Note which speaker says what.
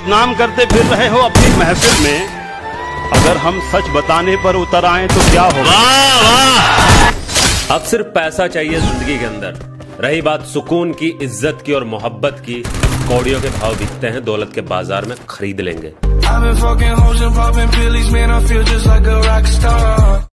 Speaker 1: बदनाम करते फिर रहे हो अपनी महफिल में। अगर हम सच बताने पर उतर आए तो क्या होगा?
Speaker 2: अब सिर्फ़ पैसा चाहिए ज़िंदगी के अंदर। रही बात सुकून की इज़्ज़त की और मोहब्बत की। कौड़ियों के भाव बिकते हैं दौलत के बाज़ार में खरीद लेंगे।